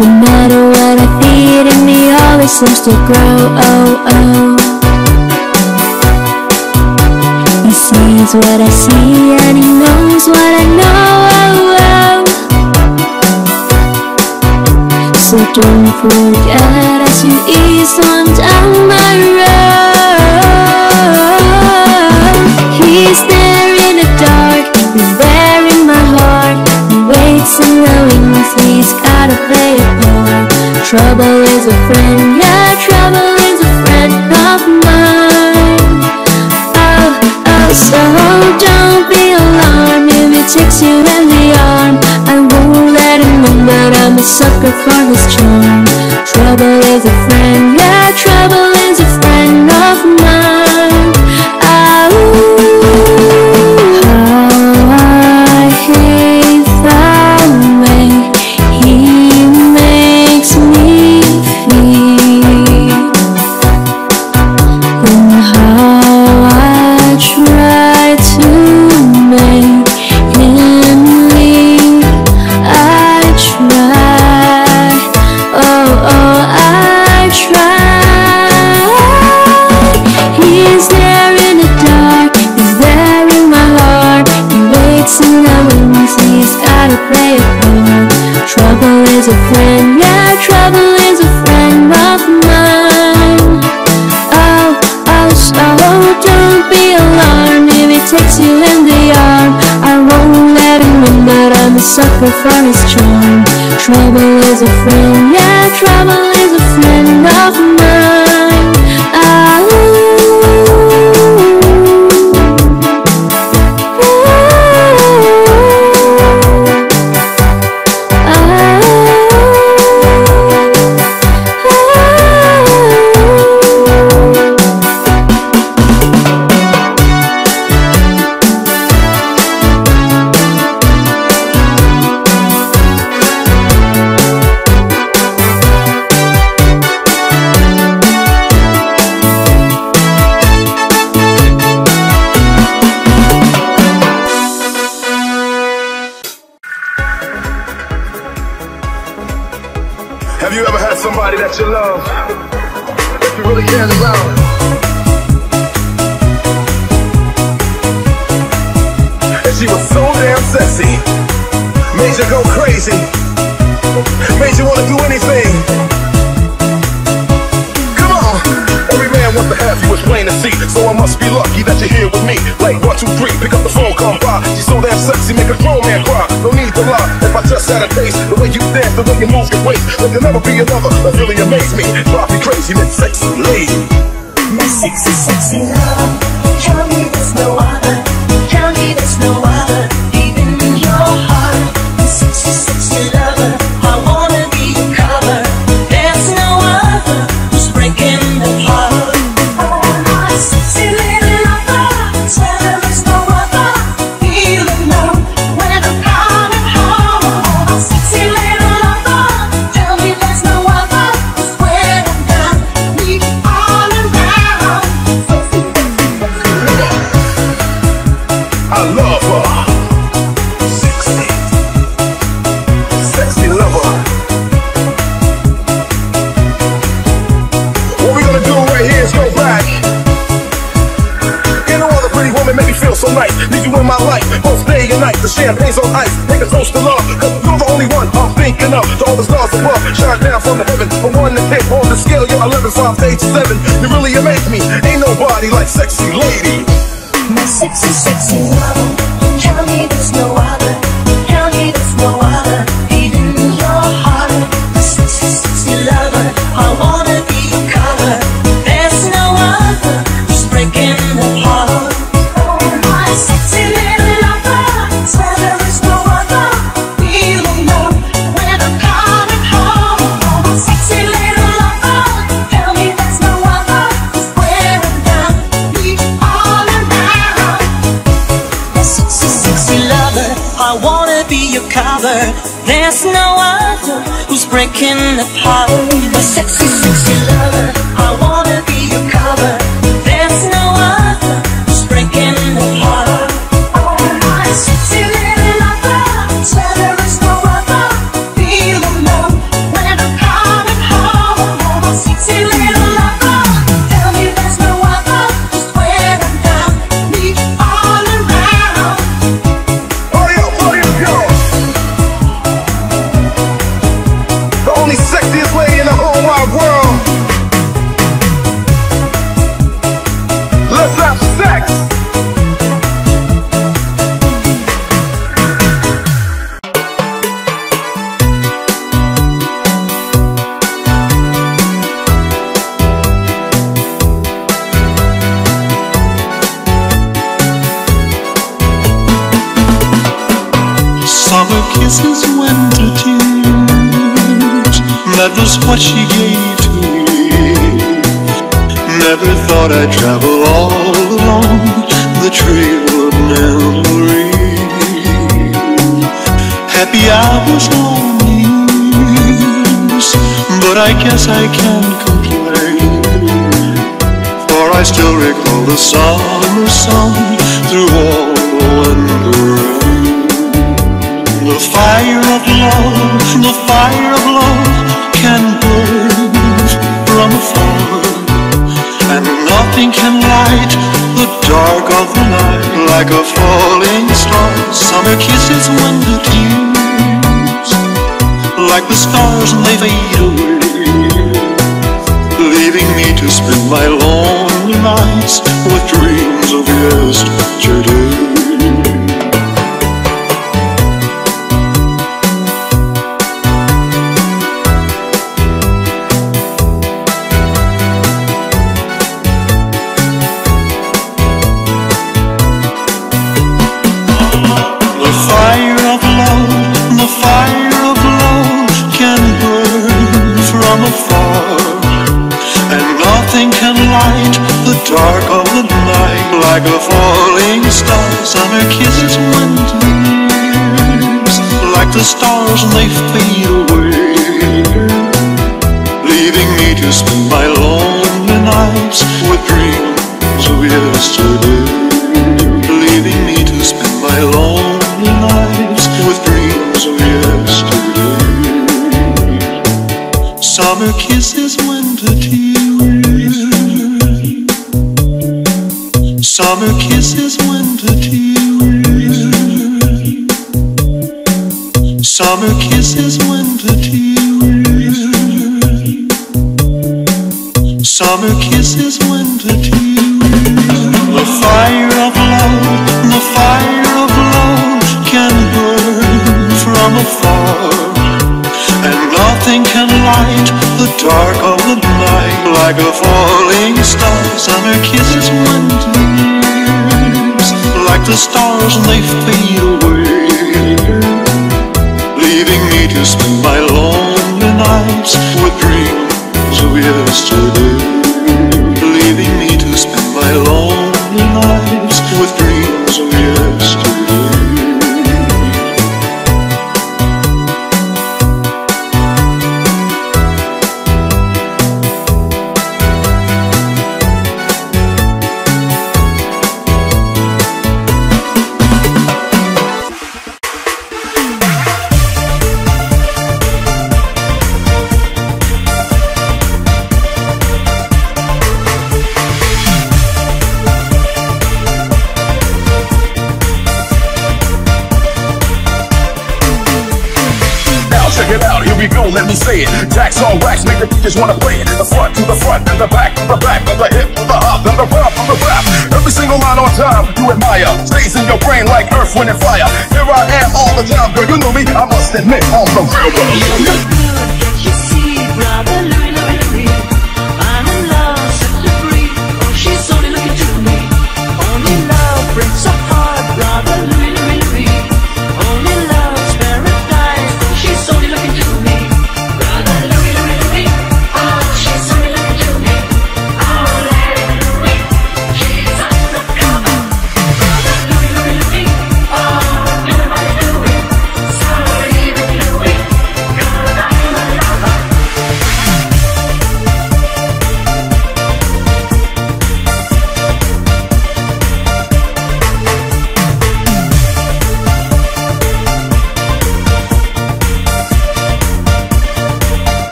No matter what I feed him, he always seems to grow. Oh, oh. He sees what I see and he knows what I know. Oh, oh. So don't forget as you ease on down my road. vapor. Trouble is a friend, yeah, trouble is a friend of mine. Oh, oh, so don't be alarmed if it takes you in the arm. I won't let him in, but I'm a sucker for his charm. Trouble is a friend, yeah. trouble sex sexy, thought I'd travel all along the trail of memory. Happy hours on years, but I guess I can't complain. For I still recall the summer sun through all the rain. The fire of love, the fire of love nothing can light the dark of the night like a falling star. Summer kisses, winter tears, like the stars and they fade away, leaving me to spend my lonely nights with dreams of yesterday. Summer kisses, winter tears. Summer kisses, winter tears. Summer kisses, winter tears. The fire of love, the fire of love can burn from afar, and nothing can light the dark of the night like a falling star. Summer kisses, winter years, like the stars they fade away, leaving me to spend my lonely nights with dreams of yesterday. Leaving me to spend my lonely nights just wanna play it. The front to the front, and the back to the back, and the hip to the hop, and the rap from the rap. Every single line on time, you admire. Stays in your brain like earth, wind, and fire. Here I am all the time, girl, you know me, I must admit, I'm the real one.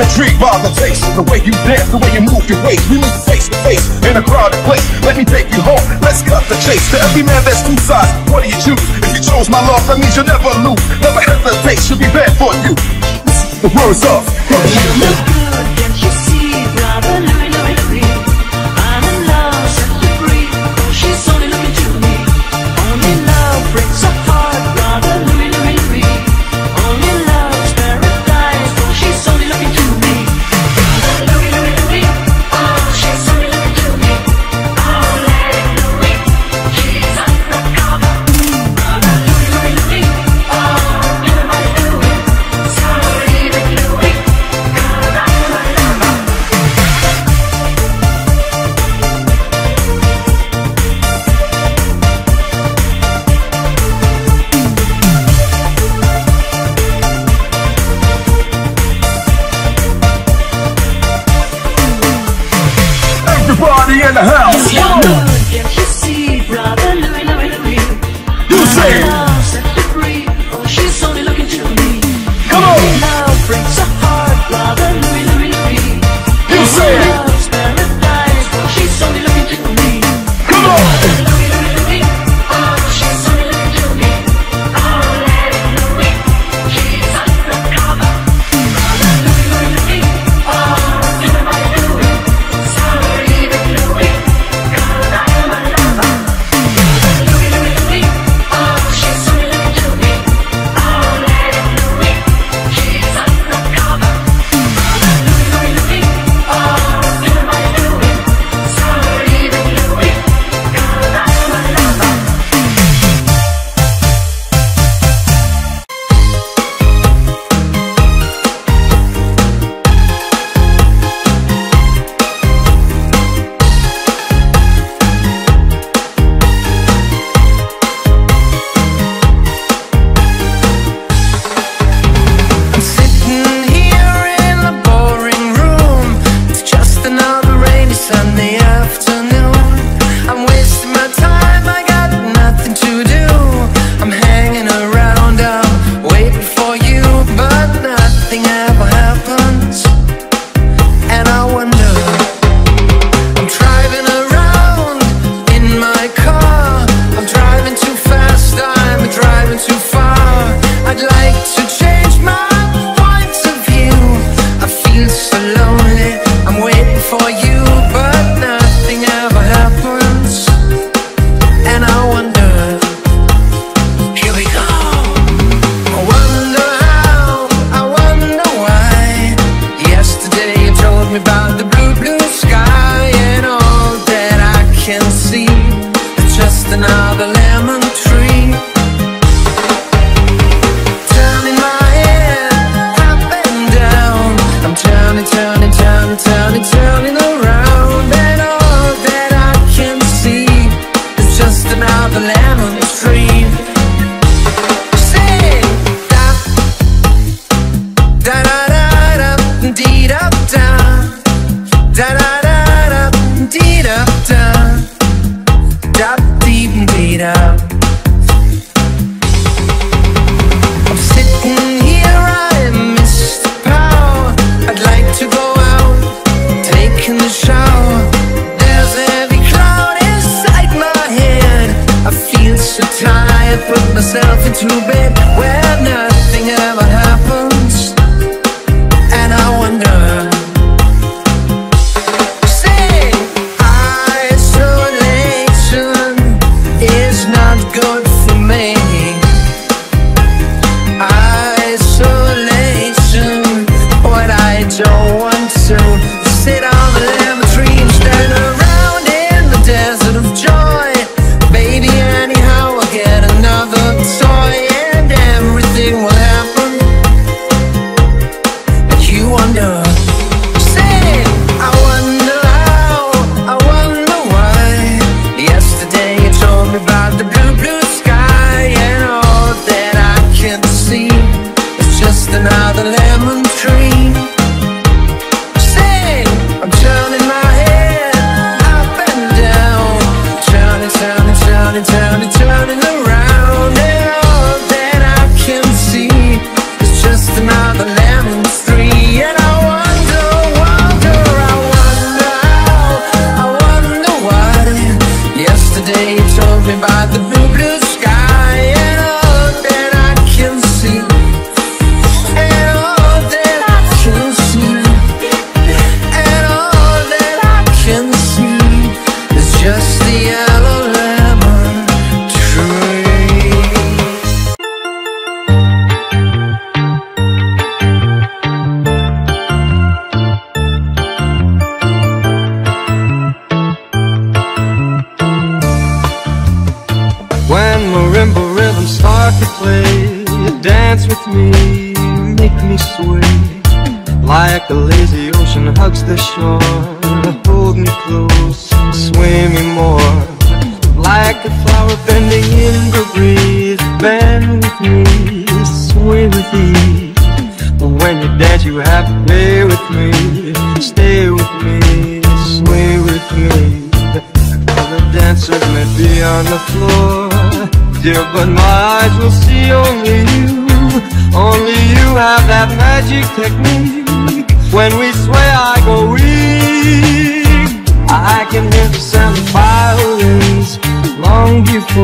I'm intrigued by the taste, the way you dance, the way you move your waist. We meet face to face in a crowded place. Let me take you home. Let's cut the chase. To every man, there's two sides. What do you choose? If you chose my love, that means you'll never lose. Never hesitate. Should be bad for you. The words of.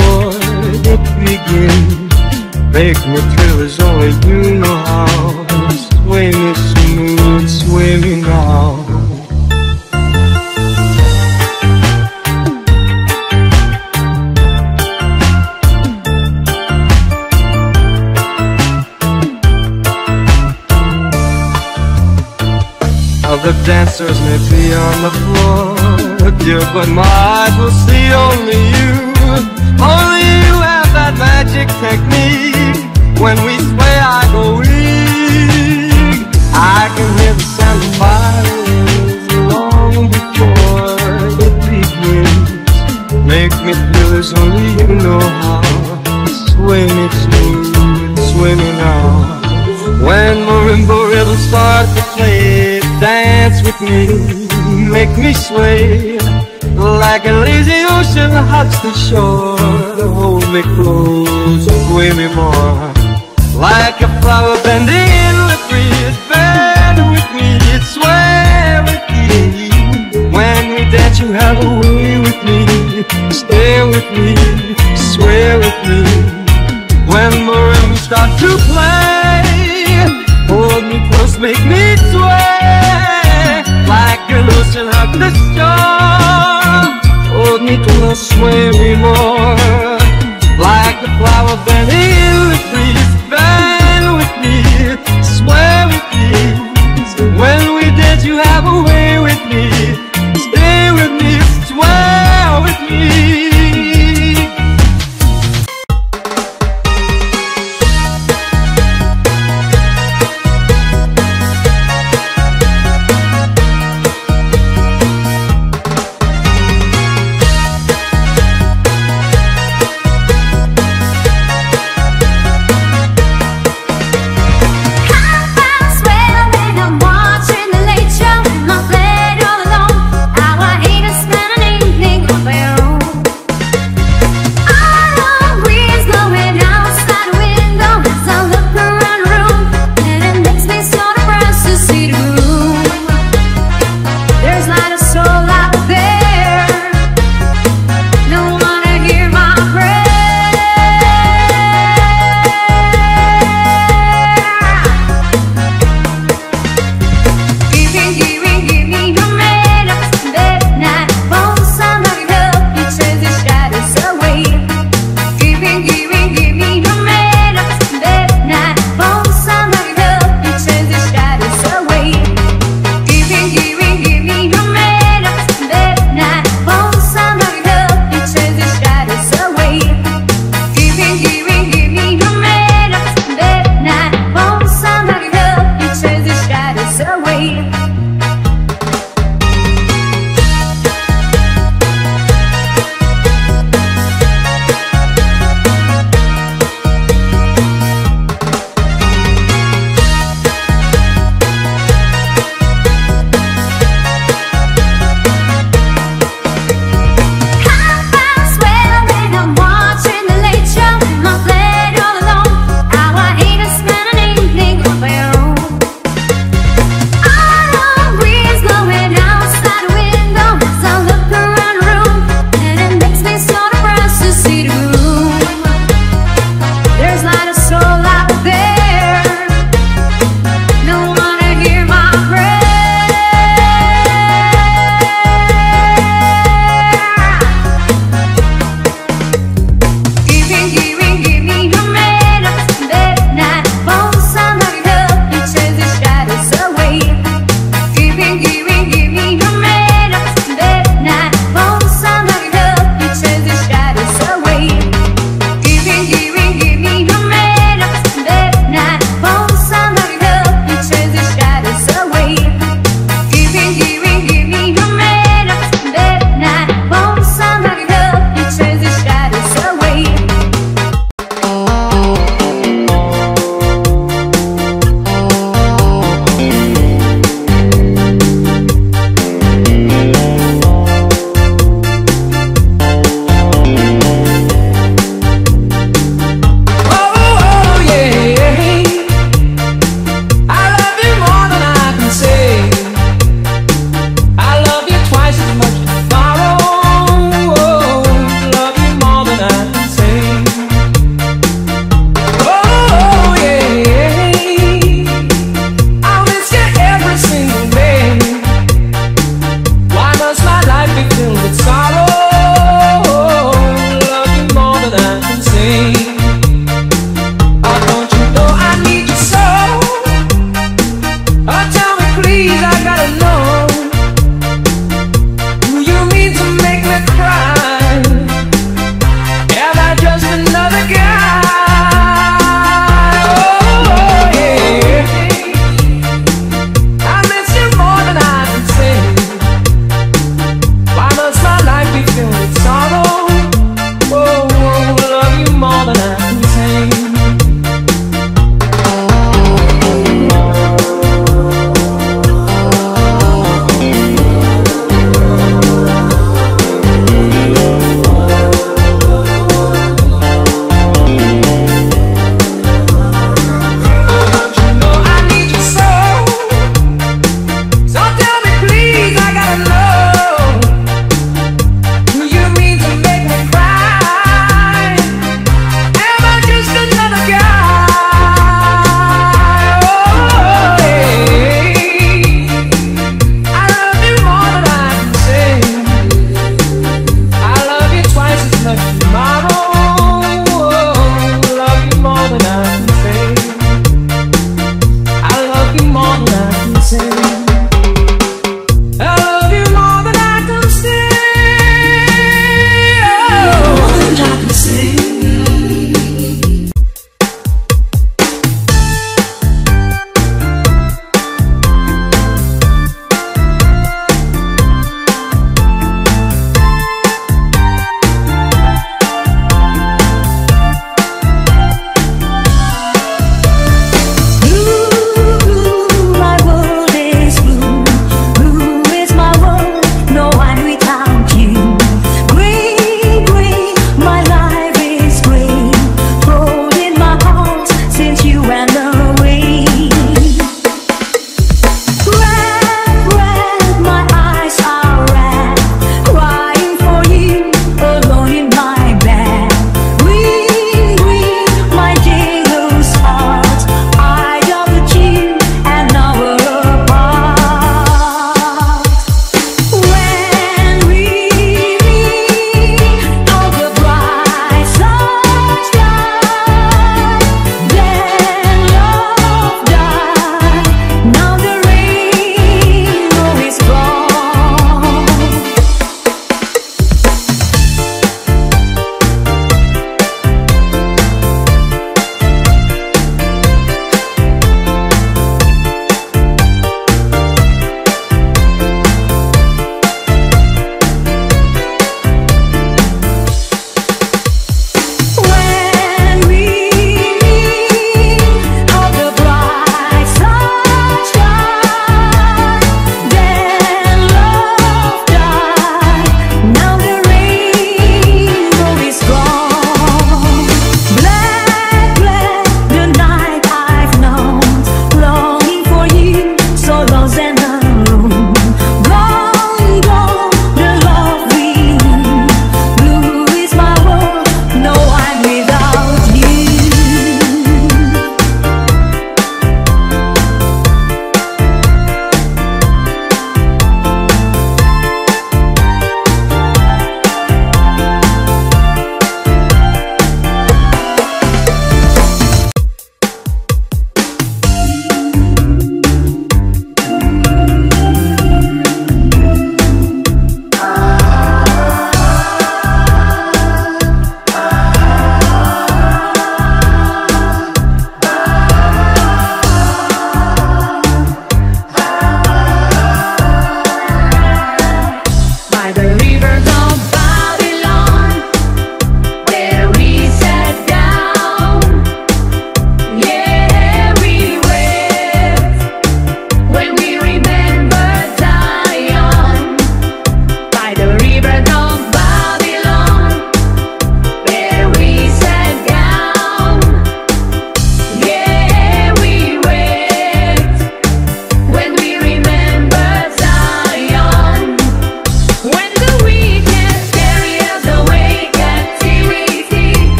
Before it begins. Make me thrill as only you know how. Sway me smooth, me now. Other dancers may be on the floor, dear, but my eyes will see only you. Magic technique. When we sway, I go weak. I can hear the sound of violins long before it begins. Make me feel as only you know how. Sway me smooth, sway me now. When marimba rhythms start to play, dance with me, make me sway. Like a lazy ocean hugs the shore, hold me close, sway me more. Like a flower bending in the breeze, bend with me, sway with me. When we dance, you have a way with me, stay with me, sway with me. When marimbas start to play, hold me close, make me sway. Like an ocean hug the shore, hold me close, sway